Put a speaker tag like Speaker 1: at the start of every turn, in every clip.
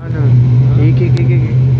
Speaker 1: एक एक एक एक।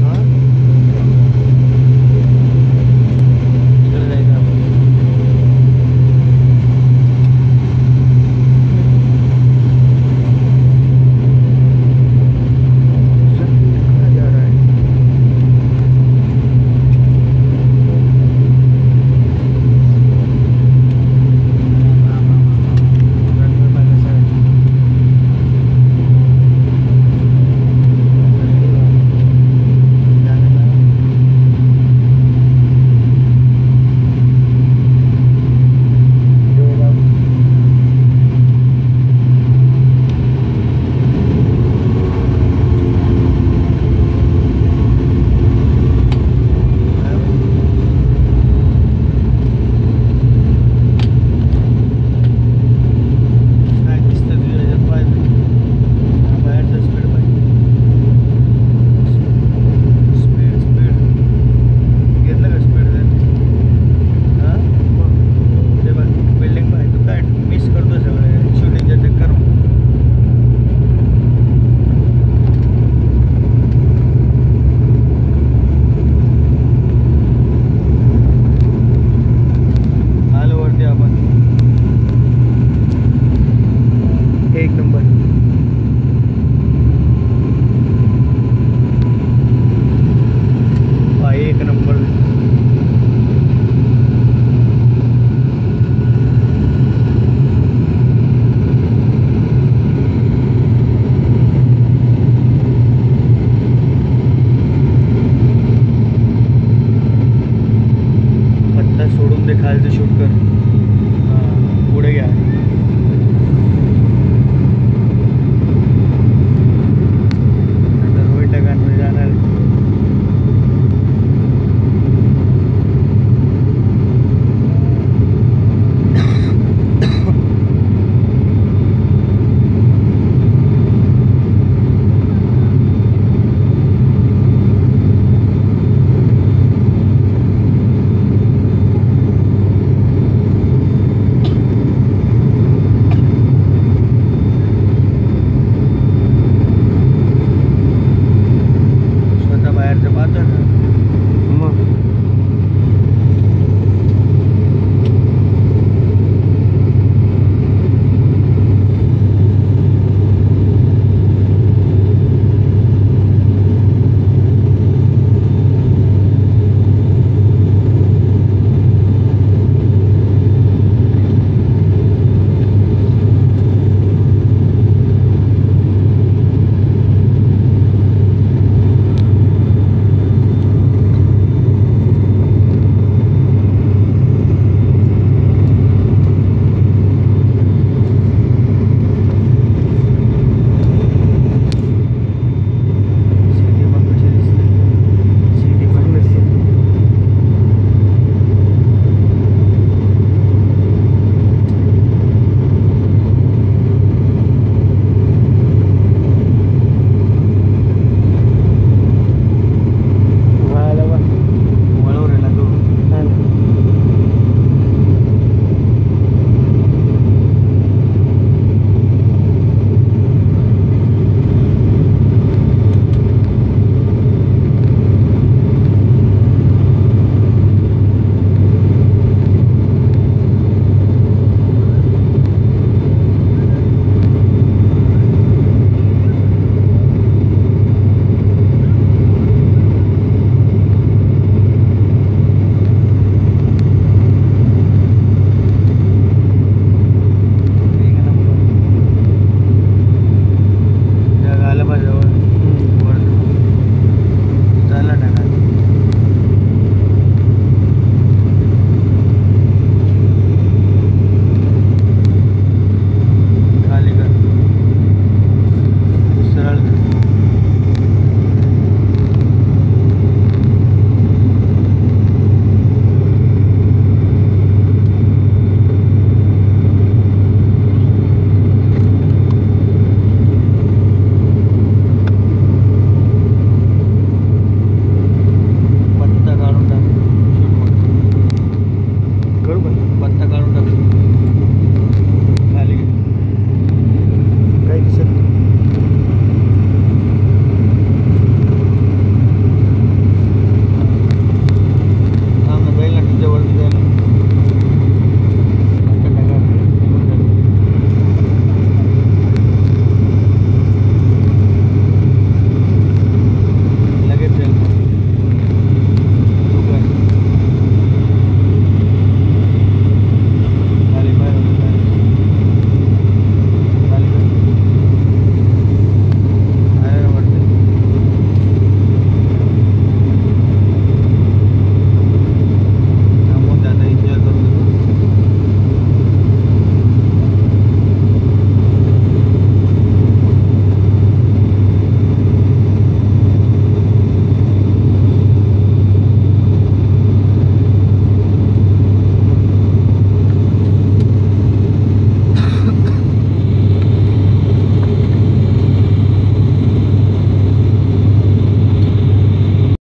Speaker 2: halde çok